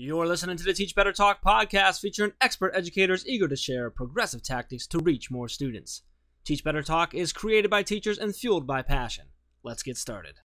You're listening to the Teach Better Talk podcast featuring expert educators eager to share progressive tactics to reach more students. Teach Better Talk is created by teachers and fueled by passion. Let's get started.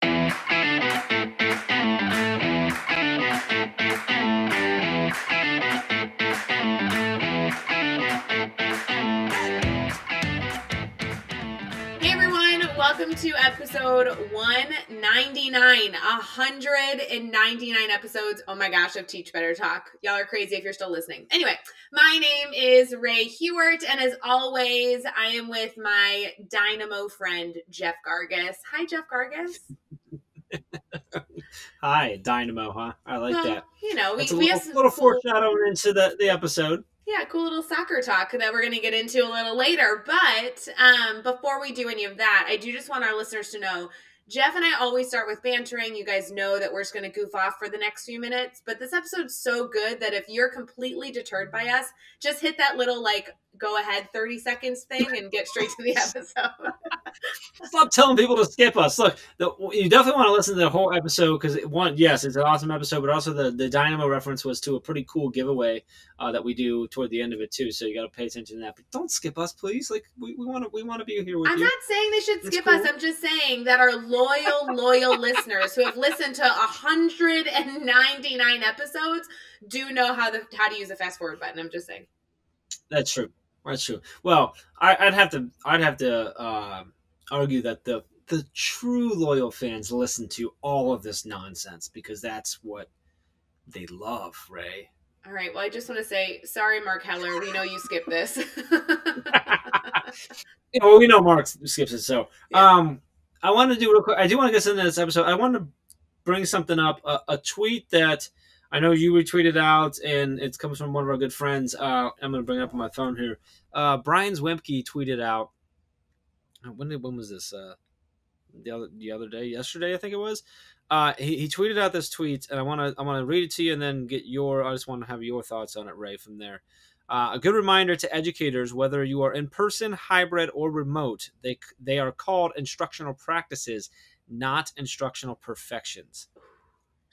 Welcome to episode 199. 199 episodes. Oh my gosh, of Teach Better Talk. Y'all are crazy if you're still listening. Anyway, my name is Rae Hughart, and as always, I am with my dynamo friend, Jeff Gargas. Hi, Jeff Gargas. Hi, Dynamo, huh? I like well, that. You know, we, a we little, have a little foreshadowing into the, the episode. Yeah, cool little soccer talk that we're going to get into a little later. But um, before we do any of that, I do just want our listeners to know Jeff and I always start with bantering. You guys know that we're just going to goof off for the next few minutes. But this episode's so good that if you're completely deterred by us, just hit that little like go ahead 30 seconds thing and get straight to the episode. Stop telling people to skip us. Look, the, you definitely want to listen to the whole episode because one, yes, it's an awesome episode, but also the the Dynamo reference was to a pretty cool giveaway uh, that we do toward the end of it too. So you got to pay attention to that. But don't skip us, please. Like we want to we want to be here with I'm you. I'm not saying they should skip cool. us. I'm just saying that our loyal loyal listeners who have listened to 199 episodes do know how the how to use the fast forward button. I'm just saying. That's true. That's true. Well, I, would have to I'd have to uh, argue that the the true loyal fans listen to all of this nonsense because that's what they love, Rae. All right. Well, I just want to say sorry, Mark Heller. We know you skipped this. yeah, well, we know Mark skips it. So, yeah. um, I want to do real quick. I do want to get into this episode. I want to bring something up. A, a tweet that I know you retweeted out, and it comes from one of our good friends. Uh, I'm going to bring it up on my phone here. Uh, Brian Zwemke tweeted out. When did, when was this? Uh, the other the other day, yesterday, I think it was. Uh, he, he tweeted out this tweet, and I want to I want to read it to you, and then get your. I just want to have your thoughts on it, Rae, from there. Uh, a good reminder to educators, whether you are in person, hybrid, or remote, they they are called instructional practices, not instructional perfections.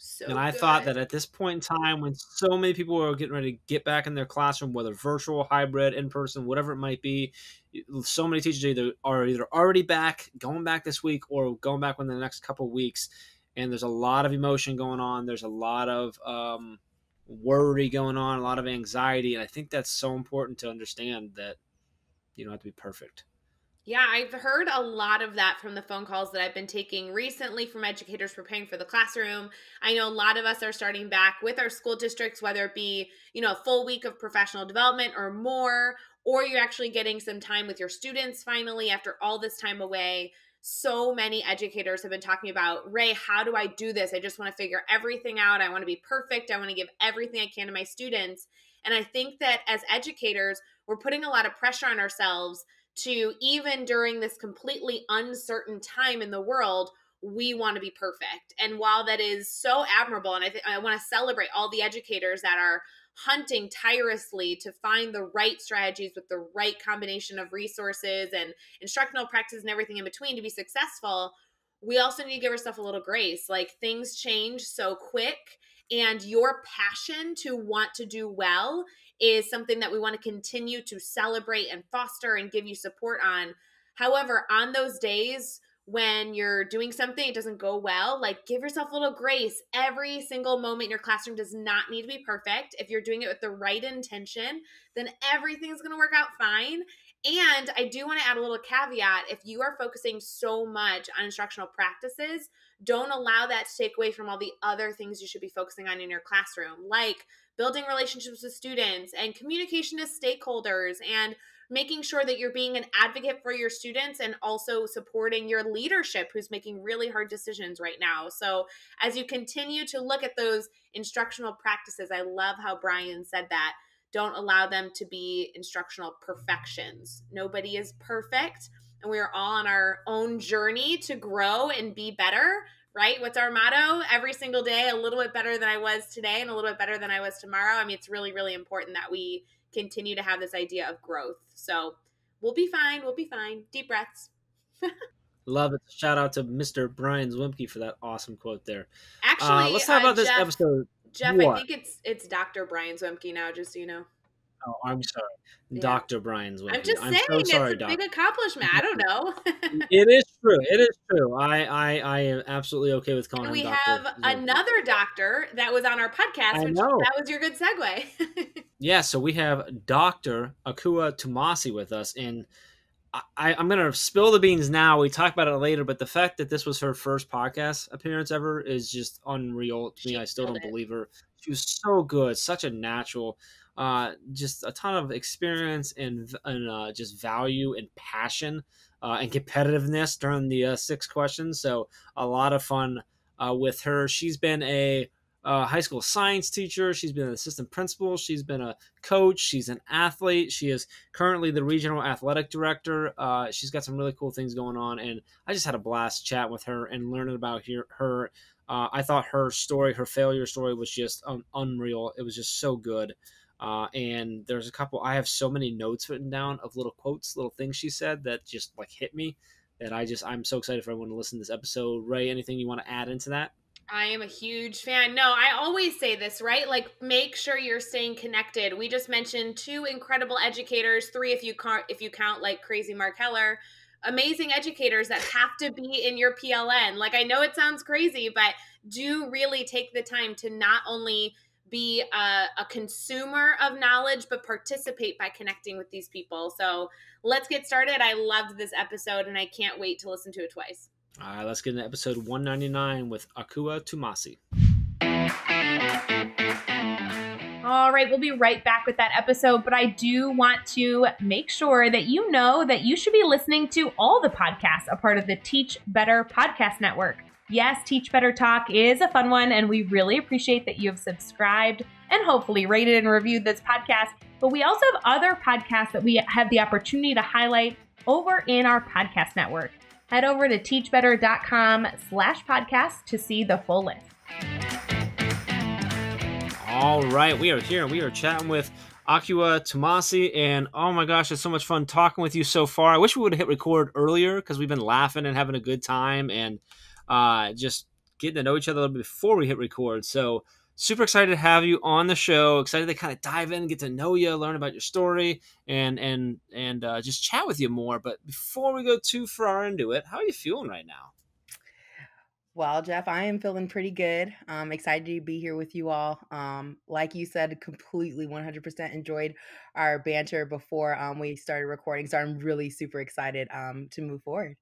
So and I good. thought that at this point in time, when so many people are getting ready to get back in their classroom, whether virtual, hybrid, in person, whatever it might be, so many teachers either are either already back, going back this week, or going back within the next couple weeks. And there's a lot of emotion going on. There's a lot of um, worry going on, a lot of anxiety, and I think that's so important to understand that you don't have to be perfect. Yeah, I've heard a lot of that from the phone calls that I've been taking recently from educators preparing for the classroom. I know a lot of us are starting back with our school districts, whether it be, you know, a full week of professional development or more, or you're actually getting some time with your students finally after all this time away. So many educators have been talking about, Rae, how do I do this? I just want to figure everything out. I want to be perfect. I want to give everything I can to my students. And I think that as educators, we're putting a lot of pressure on ourselves to even during this completely uncertain time in the world we want to be perfect. And while that is so admirable and i think i want to celebrate all the educators that are hunting tirelessly to find the right strategies with the right combination of resources and instructional practice and everything in between to be successful we also need to give ourselves a little grace. Like things change so quick and your passion to want to do well is something that we want to continue to celebrate and foster and give you support on. However, on those days when you're doing something it doesn't go well, like give yourself a little grace. Every single moment in your classroom does not need to be perfect. If you're doing it with the right intention, then everything's going to work out fine. And I do want to add a little caveat if you are focusing so much on instructional practices, don't allow that to take away from all the other things you should be focusing on in your classroom, like building relationships with students and communication to stakeholders and making sure that you're being an advocate for your students and also supporting your leadership who's making really hard decisions right now. So, as you continue to look at those instructional practices, I love how Brian said that. Don't allow them to be instructional perfections. Nobody is perfect, and we are all on our own journey to grow and be better right? What's our motto? Every single day, a little bit better than I was today and a little bit better than I was tomorrow. I mean, it's really, really important that we continue to have this idea of growth. So we'll be fine. We'll be fine. Deep breaths. Love it. Shout out to Mr. Brian Zwemke for that awesome quote there. Actually, uh, let's talk about uh, this episode. Jeff, what? I think it's it's Dr. Brian Zwemke now, just so you know. Oh, I'm sorry. Yeah. Dr. Brian's I'm just I'm saying so sorry, it's a big accomplishment. I don't know. it is true. It is true. I I, I am absolutely okay with calling. And we have another doctor that was on our podcast. Which, that was your good segue. yeah. So we have Doctor Akua Twumasi with us, and I, going to spill the beans now. We talk about it later, but the fact that this was her first podcast appearance ever is just unreal to me. I still don't it. believe her. She was so good, such a natural uh, just a ton of experience and, and uh, just value and passion uh, and competitiveness during the uh, six questions. So a lot of fun uh, with her. She's been a uh, high school science teacher. She's been an assistant principal. She's been a coach. She's an athlete. She is currently the regional athletic director. Uh, she's got some really cool things going on, and I just had a blast chatting with her and learning about her. her. Uh, I thought her story, her failure story, was just un- unreal. It was just so good. Uh, and there's a couple. I have so many notes written down of little quotes, little things she said that just like hit me. That I just I'm so excited for everyone to listen to this episode. Rae, anything you want to add into that? I am a huge fan. No, I always say this, right? Like make sure you're staying connected. We just mentioned two incredible educators, three if you count if you count like crazy Mark Heller. Amazing educators that have to be in your PLN. Like I know it sounds crazy, but do really take the time to not only be a, a, consumer of knowledge, but participate by connecting with these people. So let's get started. I loved this episode and I can't wait to listen to it twice. All right, let's get into episode 199 with Akua Twumasi. All right, we'll be right back with that episode, but I do want to make sure that you know that you should be listening to all the podcasts, a part of the Teach Better Podcast Network. Yes, Teach Better Talk is a fun one, and we really appreciate that you have subscribed and hopefully rated and reviewed this podcast. But we also have other podcasts that we have the opportunity to highlight over in our podcast network. Head over to teachbetter.com slash podcast to see the full list. All right, we are here. We are chatting with Akua Twumasi, and oh my gosh, it's so much fun talking with you so far. I wish we would have hit record earlier because we've been laughing and having a good time, and uh, just getting to know each other a little bit before we hit record. So super excited to have you on the show. Excited to kind of dive in, get to know you, learn about your story, and and and uh, just chat with you more. But before we go too far into it, how are you feeling right now? Well, Jeff, I am feeling pretty good. I'm excited to be here with you all. Um, like you said, completely 100% enjoyed our banter before um, we started recording. So I'm really super excited um, to move forward.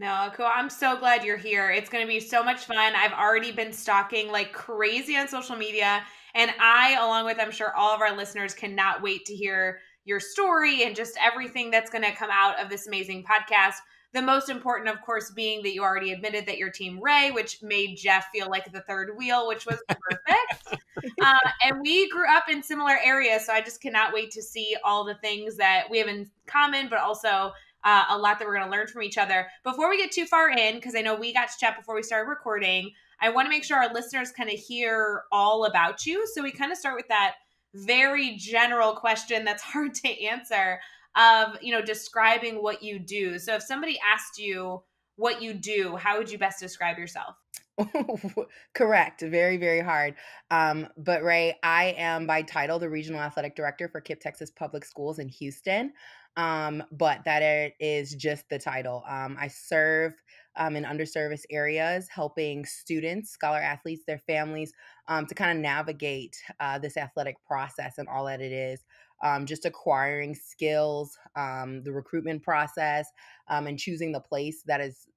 No, cool. I'm so glad you're here. It's going to be so much fun. I've already been stalking like crazy on social media. And I, along with I'm sure all of our listeners, cannot wait to hear your story and just everything that's going to come out of this amazing podcast. The most important, of course, being that you already admitted that your team Rae, which made Jeff feel like the third wheel, which was perfect. uh, and we grew up in similar areas. So I just cannot wait to see all the things that we have in common, but also uh, a lot that we're going to learn from each other. Before we get too far in, because I know we got to chat before we started recording, I want to make sure our listeners kind of hear all about you. So we kind of start with that very general question that's hard to answer of, you know, describing what you do. So if somebody asked you what you do, how would you best describe yourself? Correct. Very, very hard. Um, but Rae, I am by title the regional athletic director for KIPP Texas Public Schools in Houston um, but that it is just the title. Um, I serve um, in underserviced areas, helping students, scholar athletes, their families um, to kind of navigate uh, this athletic process and all that it is. Um, just acquiring skills, um, the recruitment process, and choosing the place that is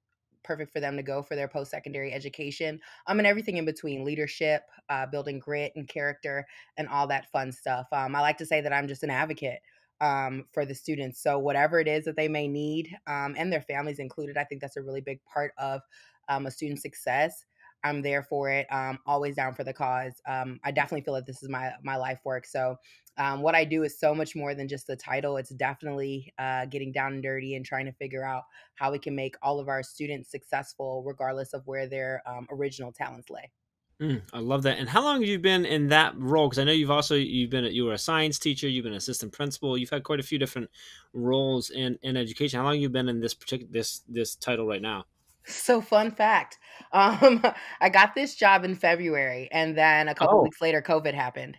perfect for them to go for their post secondary education, um, and everything in between leadership, uh, building grit and character, and all that fun stuff. Um, I like to say that I'm just an advocate um, for the students. So, whatever it is that they may need, um, and their families included, I think that's a really big part of um, a student's success. I'm there for it. Um, always down for the cause. Um, I definitely feel that this is my my life work. So, um, what I do is so much more than just the title. It's definitely uh, getting down and dirty and trying to figure out how we can make all of our students successful, regardless of where their original talents lay. Mm, I love that. And how long have you been in that role? Because I know you've also you've been you were a science teacher, you've been an assistant principal, you've had quite a few different roles in, in education. How long have you been in this particular this this title right now? So fun fact. Um, I got this job in February, and then a couple Oh. weeks later, COVID happened.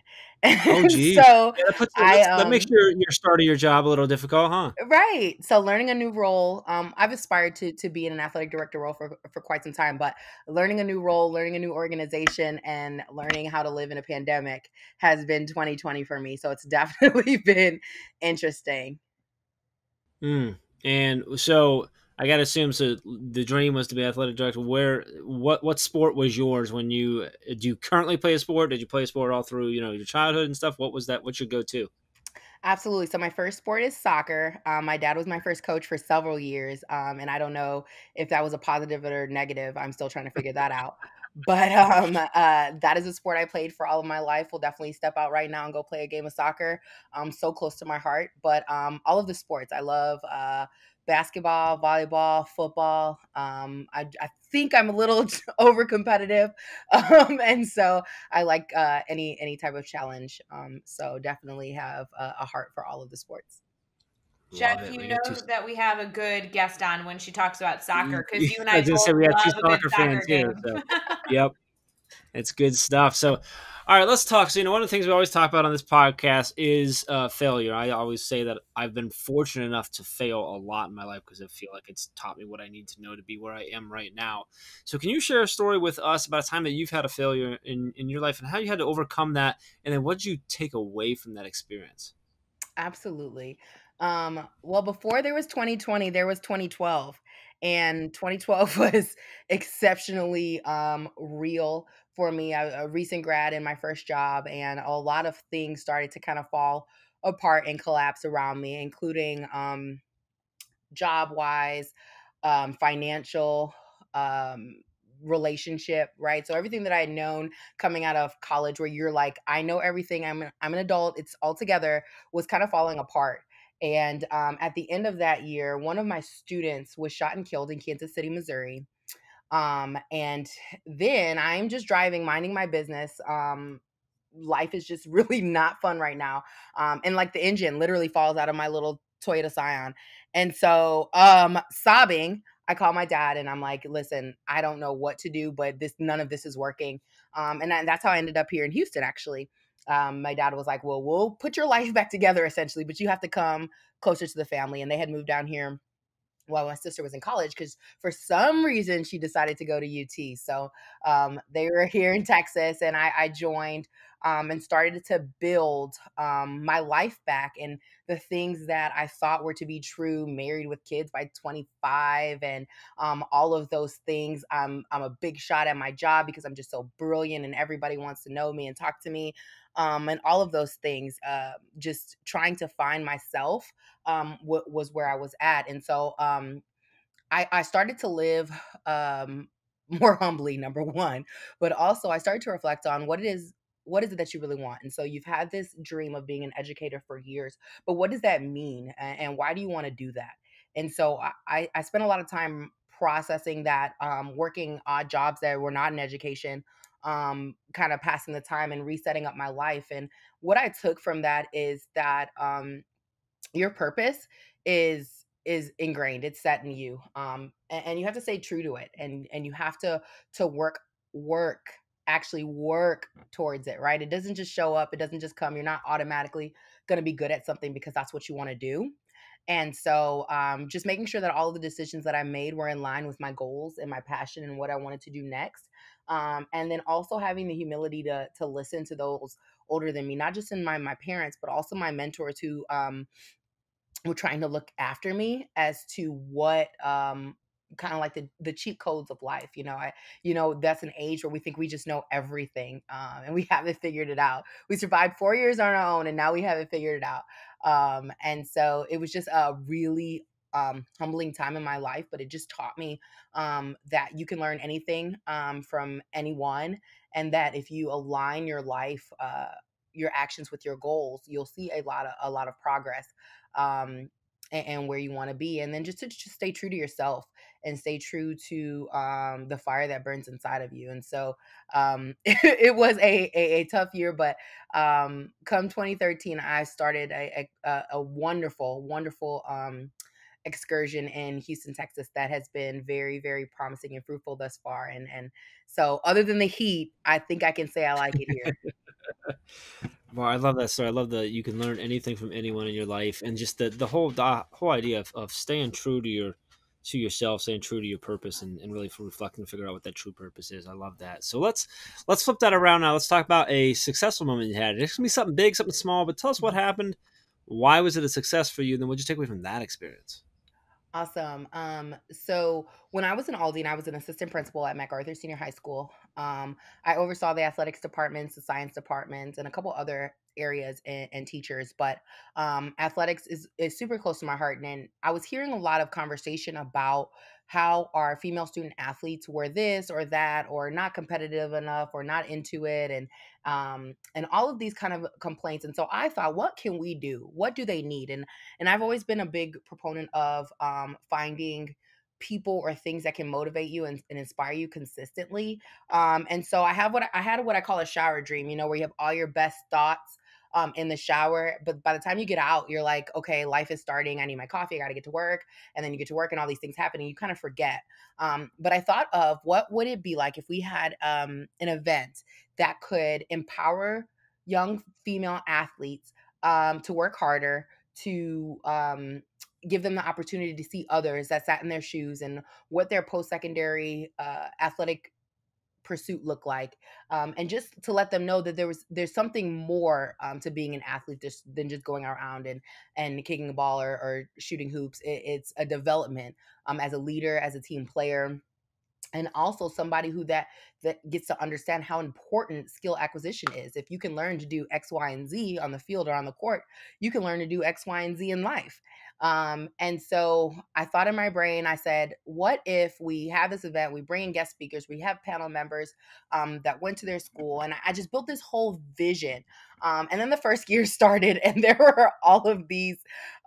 Oh, geez. so Yeah, that, puts, I, that's- that makes um, your your start of your job a little difficult, huh? Right. So learning a new role. Um, I've aspired to to be in an athletic director role for for quite some time, but learning a new role, learning a new organization, and learning how to live in a pandemic has been 2020 for me. So it's definitely been interesting. Mm. And so I got to assume so the dream was to be athletic director. Where what what sport was yours when you do you currently play a sport? Did you play a sport all through, you know, your childhood and stuff? What was that? What's your go-to? Absolutely. So my first sport is soccer. Um, my dad was my first coach for several years, um, and I don't know if that was a positive or negative. I'm still trying to figure that out. But um, uh, that is a sport I played for all of my life. Will definitely step out right now and go play a game of soccer. Um, so close to my heart. But um, all of the sports I love. Uh, basketball, volleyball, football. Um, I, I think I'm a little over competitive, um, and so I like uh, any any type of challenge. Um, so definitely have a, a heart for all of the sports. Love Jeff, you know got two- that we have a good guest on when she talks about soccer because you and I I was gonna both we got two love a good soccer fans here, game. Yep. It's good stuff. So, all right, let's talk. So, you know, one of the things we always talk about on this podcast is uh, failure. I always say that I've been fortunate enough to fail a lot in my life because I feel like it's taught me what I need to know to be where I am right now. So, can you share a story with us about a time that you've had a failure in, in your life and how you had to overcome that? And then what did you take away from that experience? Absolutely. Um, well, before there was 2020, there was 2012, and 2012 was exceptionally um, real for me. A recent grad in my first job, and a lot of things started to kind of fall apart and collapse around me, including um, job wise, um, financial. Um, relationship right so everything that i had known coming out of college where you're like i know everything i'm an, i'm an adult it's all together was kind of falling apart and um, at the end of that year, one of my students was shot and killed in Kansas City, Missouri. Um, and then I'm just driving, minding my business. Um, life is just really not fun right now. Um, and like the engine literally falls out of my little Toyota Scion. And so, um, sobbing, I call my dad and I'm like, listen, I don't know what to do, but this, none of this is working. Um, and that- that's how I ended up here in Houston, actually um, my dad was like, "Well, we'll put your life back together, essentially, but you have to come closer to the family." And they had moved down here while my sister was in college because for some reason she decided to go to UT. So um, they were here in Texas, and I, I joined um, and started to build um, my life back and the things that I thought were to be true. Married with kids by 25, and um, all of those things. I'm I'm a big shot at my job because I'm just so brilliant, and everybody wants to know me and talk to me um, and all of those things. Uh, just trying to find myself um, w- was where I was at, and so um, I, I started to live um, more humbly. Number one, but also I started to reflect on what it is. What is it that you really want? And so you've had this dream of being an educator for years, but what does that mean, and why do you want to do that? And so I, I, spent a lot of time processing that, um, working odd jobs that were not in education, um, kind of passing the time and resetting up my life. And what I took from that is that um, your purpose is is ingrained. It's set in you, um, and, and you have to stay true to it. And and you have to to work work actually work towards it. Right? It doesn't just show up. It doesn't just come. You're not automatically going to be good at something because that's what you want to do. And so, um, just making sure that all the decisions that I made were in line with my goals and my passion and what I wanted to do next um, and then also having the humility to to listen to those older than me, not just in my my parents, but also my mentors who um, were trying to look after me as to what um, kind of like the the cheat codes of life. You know, I you know that's an age where we think we just know everything, um, and we haven't figured it out. We survived four years on our own, and now we haven't figured it out. Um, and so it was just a really um, humbling time in my life, but it just taught me um, that you can learn anything um, from anyone, and that if you align your life, uh, your actions with your goals, you'll see a lot of a lot of progress um, and, and where you want to be. And then just to just stay true to yourself and stay true to um, the fire that burns inside of you. And so um, it, was a, a, a tough year, but um, come 2013, I started a, a, a wonderful, wonderful um, excursion in Houston, Texas that has been very, very promising and fruitful thus far. And and so other than the heat, I think I can say I like it here. well, I love that story. I love that you can learn anything from anyone in your life, and just the the whole the whole idea of, of staying true to your to yourself, staying true to your purpose, and, and really reflecting and figure out what that true purpose is. I love that. So let's let's flip that around now. Let's talk about a successful moment you had. It's gonna be something big, something small, but tell us what happened. Why was it a success for you? Then what did you take away from that experience? Awesome. Um, so when I was in Aldine, I was an assistant principal at MacArthur Senior High School. Um, I oversaw the athletics departments, the science departments, and a couple other areas and, and teachers. But um, athletics is is super close to my heart, and I was hearing a lot of conversation about how our female student athletes were this or that or not competitive enough or not into it and um and all of these kind of complaints and so i thought what can we do what do they need and and i've always been a big proponent of um finding people or things that can motivate you and, and inspire you consistently um and so i have what i had what i call a shower dream you know where you have all your best thoughts um, in the shower. But by the time you get out, you're like, okay, life is starting. I need my coffee. I got to get to work. And then you get to work and all these things happen and you kind of forget. Um, but I thought of what would it be like if we had um, an event that could empower young female athletes um, to work harder, to um, give them the opportunity to see others that sat in their shoes and what their post secondary uh, athletic pursuit look like um, and just to let them know that there was there's something more um, to being an athlete just, than just going around and and kicking a ball or, or shooting hoops. It, it's a development um, as a leader as a team player and also somebody who that that gets to understand how important skill acquisition is if you can learn to do x y and z on the field or on the court you can learn to do x y and z in life um, and so I thought in my brain, I said, what if we have this event, we bring in guest speakers, we have panel members um, that went to their school, and I just built this whole vision. Um, and then the first year started, and there were all of these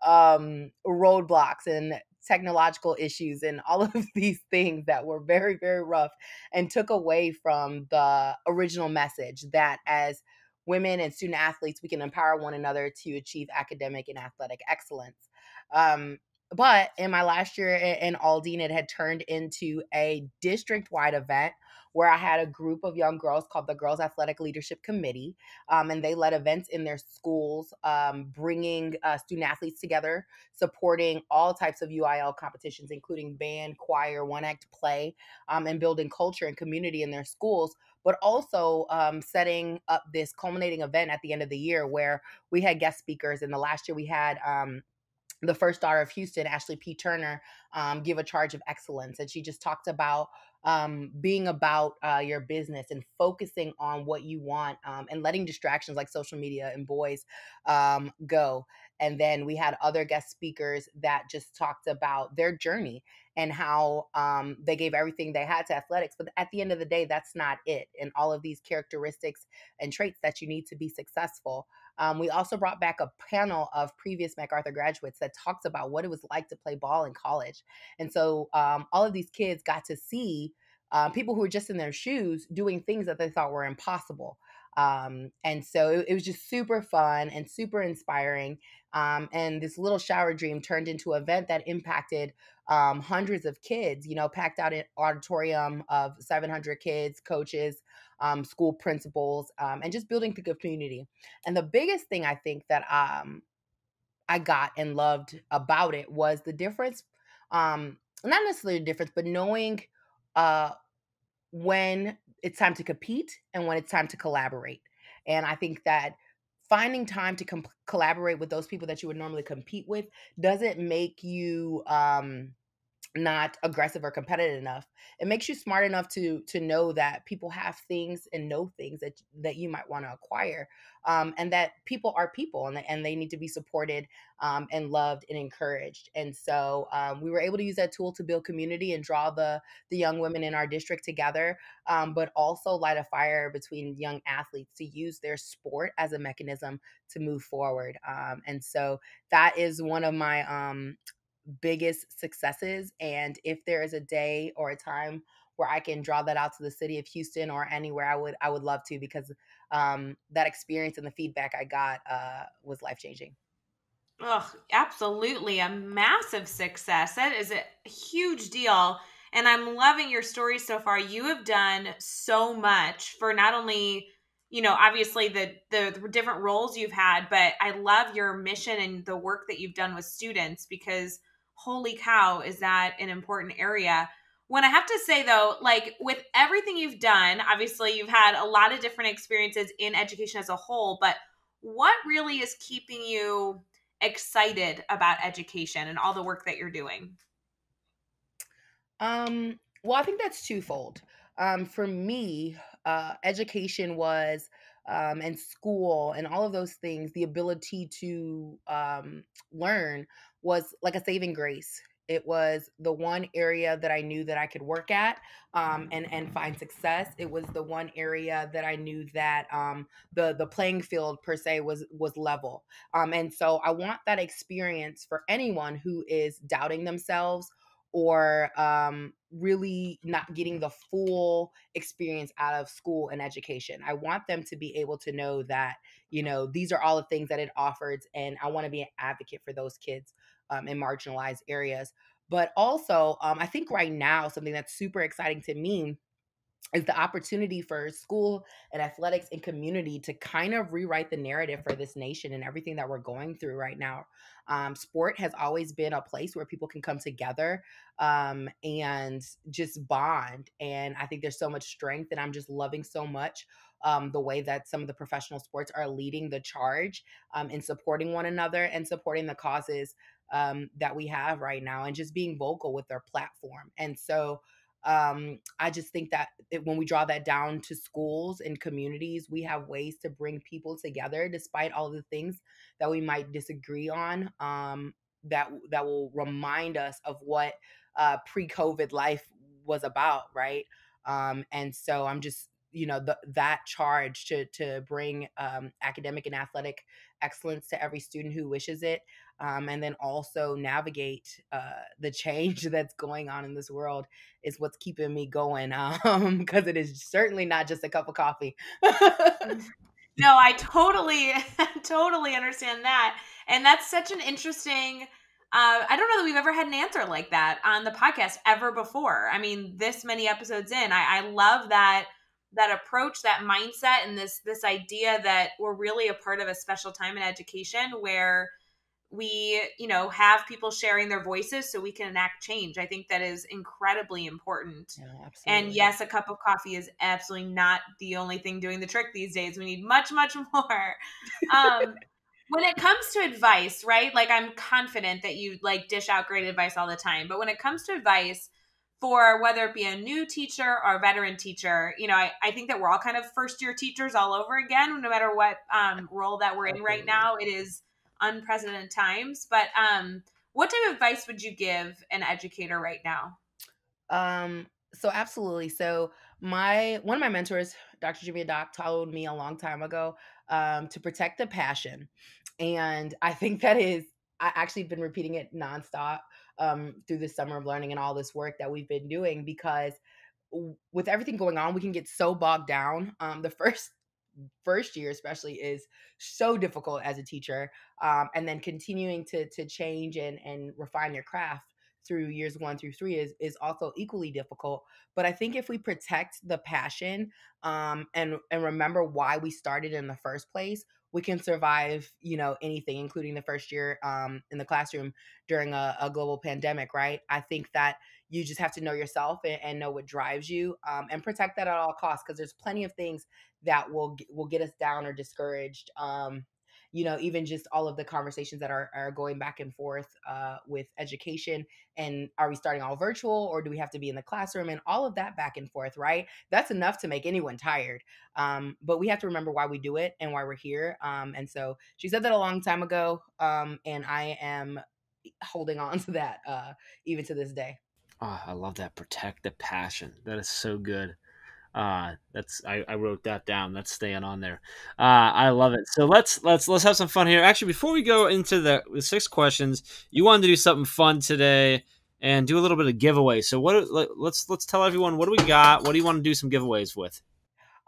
um, roadblocks and technological issues and all of these things that were very, very rough and took away from the original message that as women and student athletes, we can empower one another to achieve academic and athletic excellence. Um, but in my last year in Aldine, it had turned into a district wide event where I had a group of young girls called the Girls Athletic Leadership Committee. Um, and they led events in their schools, um, bringing uh, student athletes together, supporting all types of UIL competitions, including band, choir, one act play, um, and building culture and community in their schools. But also um, setting up this culminating event at the end of the year where we had guest speakers. And the last year we had um, the first daughter of Houston, Ashley P. Turner, um, give a charge of excellence. And she just talked about um, being about uh, your business and focusing on what you want um, and letting distractions like social media and boys um, go. And then we had other guest speakers that just talked about their journey and how um, they gave everything they had to athletics. But at the end of the day, that's not it. And all of these characteristics and traits that you need to be successful. Um, we also brought back a panel of previous MacArthur graduates that talks about what it was like to play ball in college. And so um, all of these kids got to see uh, people who were just in their shoes doing things that they thought were impossible. Um, and so it, it, was just super fun and super inspiring. Um, and this little shower dream turned into an event that impacted um, hundreds of kids, you know, packed out an auditorium of 700 kids, coaches, um, school principals, um, and just building the community. And the biggest thing I think that um, I got and loved about it was the difference, um, not necessarily the difference, but knowing uh, when it's time to compete and when it's time to collaborate. And I think that finding time to com- collaborate with those people that you would normally compete with doesn't make you um, not aggressive or competitive enough it makes you smart enough to to know that people have things and know things that that you might want to acquire um, and that people are people and, and they need to be supported um, and loved and encouraged and so um, we were able to use that tool to build community and draw the the young women in our district together um, but also light a fire between young athletes to use their sport as a mechanism to move forward um, and so that is one of my um, biggest successes. And if there is a day or a time where I can draw that out to the city of Houston or anywhere, I would I would love to because um, that experience and the feedback I got uh, was life changing. Oh, absolutely. A massive success. That is a huge deal. And I'm loving your story so far. You have done so much for not only, you know, obviously the, the the different roles you've had, but I love your mission and the work that you've done with students because holy cow, is that an important area. When I have to say though, like with everything you've done, obviously you've had a lot of different experiences in education as a whole, but what really is keeping you excited about education and all the work that you're doing? Um, well, I think that's twofold. Um, for me, uh, education was um, and school and all of those things, the ability to um, learn was like a saving grace. It was the one area that I knew that I could work at um, and and find success. It was the one area that I knew that um, the the playing field per se was was level. Um, and so I want that experience for anyone who is doubting themselves or um, really not getting the full experience out of school and education. I want them to be able to know that, you know, these are all the things that it offers. And I want to be an advocate for those kids um, in marginalized areas. But also, um, I think right now, something that's super exciting to me is the opportunity for school and athletics and community to kind of rewrite the narrative for this nation and everything that we're going through right now. Um, sport has always been a place where people can come together um, and just bond. And I think there's so much strength, and I'm just loving so much um, the way that some of the professional sports are leading the charge um, in supporting one another and supporting the causes um, that we have right now and just being vocal with their platform. And so, um, I just think that it, when we draw that down to schools and communities, we have ways to bring people together despite all the things that we might disagree on. Um, that that will remind us of what uh, pre-COVID life was about, right? Um, and so I'm just you know the, that charge to to bring um, academic and athletic excellence to every student who wishes it um, and then also navigate uh, the change that's going on in this world is what's keeping me going um because it is certainly not just a cup of coffee no i totally totally understand that and that's such an interesting uh, I don't know that we've ever had an answer like that on the podcast ever before. I mean, this many episodes in, I, I love that that approach that mindset and this this idea that we're really a part of a special time in education where we you know have people sharing their voices so we can enact change. I think that is incredibly important. Yeah, and yes a cup of coffee is absolutely not the only thing doing the trick these days. We need much much more. Um when it comes to advice right like i'm confident that you like dish out great advice all the time but when it comes to advice for whether it be a new teacher or a veteran teacher, you know, I, I think that we're all kind of first year teachers all over again, no matter what um, role that we're in right now. It is unprecedented times. But um, what type of advice would you give an educator right now? Um, so absolutely. So my one of my mentors, Dr. Jimmy Doc, told me a long time ago um, to protect the passion, and I think that is I actually been repeating it nonstop um, through the summer of learning and all this work that we've been doing because with everything going on, we can get so bogged down. Um, the first first year especially is so difficult as a teacher um, and then continuing to to change and and refine your craft through years one through three is is also equally difficult but i think if we protect the passion um, and and remember why we started in the first place we can survive, you know, anything, including the first year um, in the classroom during a, a, global pandemic, right? I think that you just have to know yourself and, and know what drives you um, and protect that at all costs because there's plenty of things that will will get us down or discouraged. Um, you know, even just all of the conversations that are, are going back and forth uh, with education. And are we starting all virtual or do we have to be in the classroom and all of that back and forth, right? That's enough to make anyone tired. Um, but we have to remember why we do it and why we're here. Um, and so she said that a long time ago. Um, and I am holding on to that uh, even to this day. Oh, I love that. Protect the passion. That is so good. Uh, that's I, I wrote that down. That's staying on there. Uh, I love it. So let's let's let's have some fun here. Actually, before we go into the, the six questions, you wanted to do something fun today and do a little bit of giveaway. So what? Let's let's tell everyone what do we got. What do you want to do some giveaways with?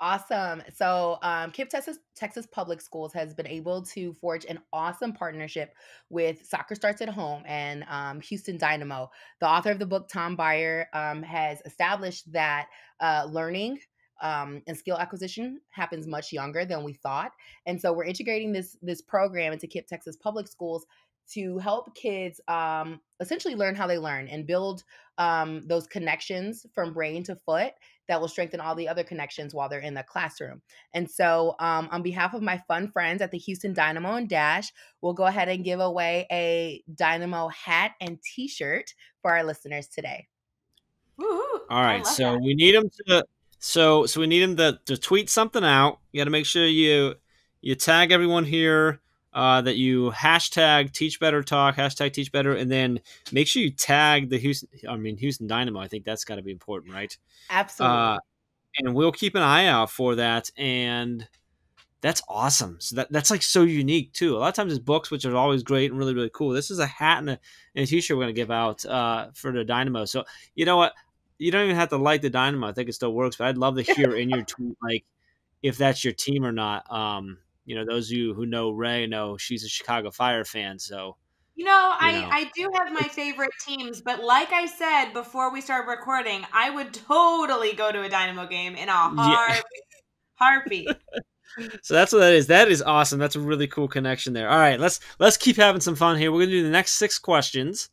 Awesome. So, um, KIPP Texas, Texas Public Schools has been able to forge an awesome partnership with Soccer Starts at Home and um, Houston Dynamo. The author of the book, Tom Byer, um, has established that uh, learning um, and skill acquisition happens much younger than we thought. And so, we're integrating this this program into KIPP Texas Public Schools to help kids um, essentially learn how they learn and build um, those connections from brain to foot that will strengthen all the other connections while they're in the classroom. And so, um, on behalf of my fun friends at the Houston Dynamo and Dash, we'll go ahead and give away a Dynamo hat and t shirt for our listeners today. Woo-hoo. All right, so that. we need them to so so we need them to, to tweet something out. You got to make sure you you tag everyone here uh, that you hashtag Teach Better Talk, hashtag Teach Better, and then make sure you tag the Houston. I mean Houston Dynamo. I think that's got to be important, right? Absolutely. Uh, and we'll keep an eye out for that. And that's awesome. So that that's like so unique too. A lot of times it's books, which are always great and really really cool. This is a hat and a, and a t-shirt we're gonna give out uh, for the Dynamo. So you know what? You don't even have to like the Dynamo. I think it still works. But I'd love to hear in your tweet like if that's your team or not. Um, you know, those of you who know Rae know she's a Chicago Fire fan. So You know, I, know. I do have my favorite teams, but like I said before we started recording, I would totally go to a Dynamo game in a heartbeat. heartbeat. so that's what that is. That is awesome. That's a really cool connection there. All right, let's let's keep having some fun here. We're gonna do the next six questions,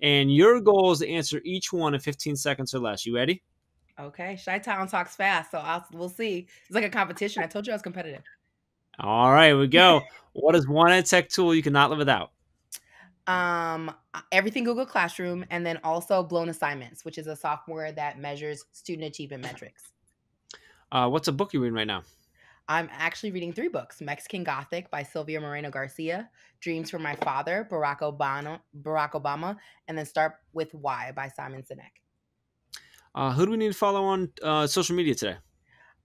and your goal is to answer each one in 15 seconds or less. You ready? okay. Chi Town talks fast, so I'll, we'll see. It's like a competition. I told you I was competitive. All right, here we go. what is one ed tech tool you cannot live without? um everything google classroom and then also blown assignments which is a software that measures student achievement metrics Uh, what's a book you're reading right now? I'm actually reading three books mexican gothic by silvia moreno garcia dreams from my father barack obama barack obama and then start with why by simon sinek Uh, who do we need to follow on uh, social media today?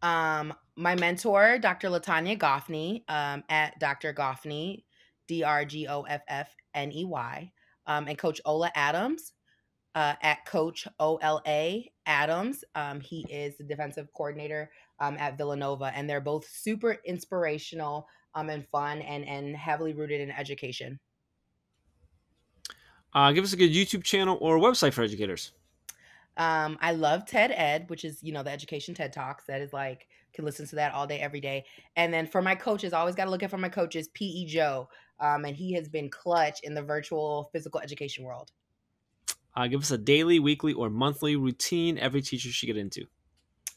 um my mentor dr latonya goffney um, at dr goffney d-r-g-o-f-f-n-e-y um, and coach ola adams uh, at coach ola adams um, he is the defensive coordinator um, at villanova and they're both super inspirational um, and fun and, and heavily rooted in education Uh, give us a good YouTube channel or website for educators. Um, I love TED Ed, which is, you know, the education TED Talks. That is like, can listen to that all day, every day. And then for my coaches, I always got to look at for my coaches, PE Joe. Um, and he has been clutch in the virtual physical education world. Uh, give us a daily, weekly, or monthly routine every teacher should get into.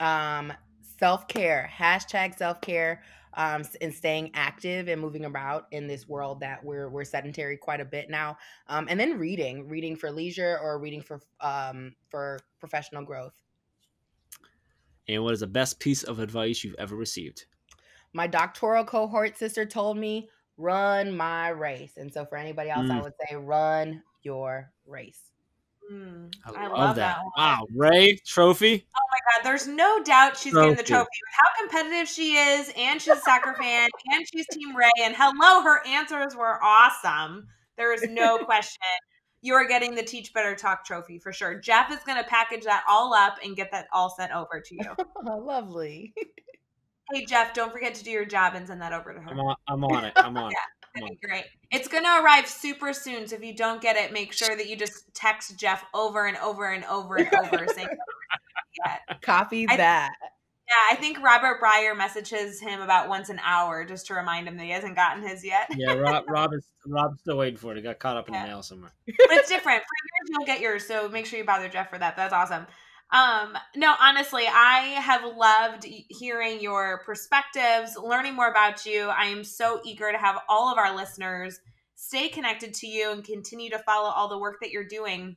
Um, self care, hashtag self care, um, and staying active and moving about in this world that we're we're sedentary quite a bit now. Um, and then reading, reading for leisure or reading for um for professional growth. And what is the best piece of advice you've ever received? my doctoral cohort sister told me run my race and so for anybody else i Mm. would say run your race Mm, I, I, love, that. one. Wow, Rae Trophy. God, there's no doubt she's getting the Trophy. how competitive she is, and she's a soccer fan, and she's Team Rae. And hello, her answers were awesome. There is no question. You are getting the Teach Better Talk trophy for sure. Jeff is going to package that all up and get that all sent over to you. lovely hey, Jeff, don't forget to do your job and send that over to her. I'm on, I'm on it. I'm on it. Be great. It's going to arrive super soon. So if you don't get it, make sure that you just text Jeff over and over and over and over saying, yeah. copy I- that Yeah, I think Robert Breyer messages him about once an hour just to remind him that he hasn't gotten his yet. Yeah, Rob, Rob is Rob's still waiting for it. He got caught up in Yeah. the mail somewhere. but it's different. For yours, you'll get yours. So make sure you bother Jeff for that. That's awesome. Um, no, honestly, I have loved hearing your perspectives, learning more about you. I am so eager to have all of our listeners stay connected to you and continue to follow all the work that you're doing.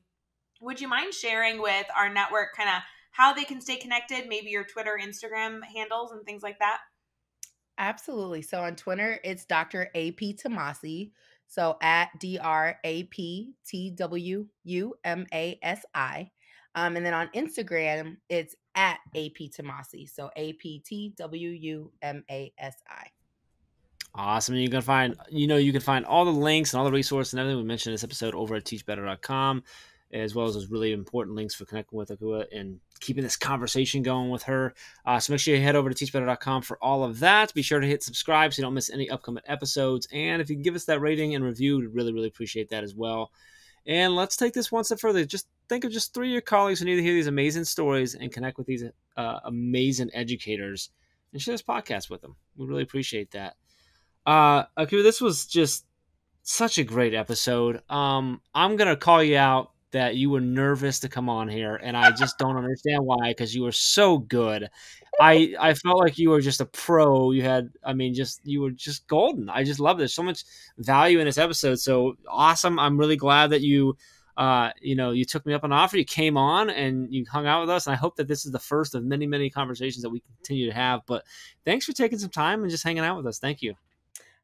Would you mind sharing with our network kind of how they can stay connected, maybe your Twitter, Instagram handles, and things like that? absolutely so on twitter it's dr ap twumasi so at d-r-a-p-t-w-u-m-a-s-i um, and then on instagram it's at ap twumasi so a-p-t-w-u-m-a-s-i Awesome. And you can find, you know, you can find all the links and all the resources and everything we mentioned in this episode over at teachbetter.com. as well as those really important links for connecting with Akua and keeping this conversation going with her. Uh, so make sure you head over to teachbetter.com for all of that. Be sure to hit subscribe so you don't miss any upcoming episodes. And if you can give us that rating and review, we'd really, really appreciate that as well. And let's take this one step further. Just think of just three of your colleagues who need to hear these amazing stories and connect with these uh, amazing educators and share this podcast with them. We really appreciate that. Uh, Akua, this was just such a great episode. Um, I'm gonna call you out that you were nervous to come on here, and I just don't understand why because you were so good. I I felt like you were just a pro. You had, I mean, just you were just golden. I just love this. So much value in this episode. So awesome. I'm really glad that you. Uh, you know, you took me up on offer. You came on and you hung out with us, and I hope that this is the first of many, many conversations that we continue to have. But thanks for taking some time and just hanging out with us. Thank you.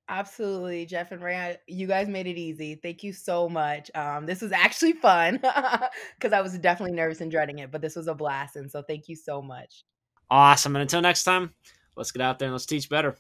Absolutely, Jeff and Rae. You guys made it easy. Thank you so much. Um, this was actually fun because I was definitely nervous and dreading it, but this was a blast. And so thank you so much. Awesome. And until next time, let's get out there and let's teach better.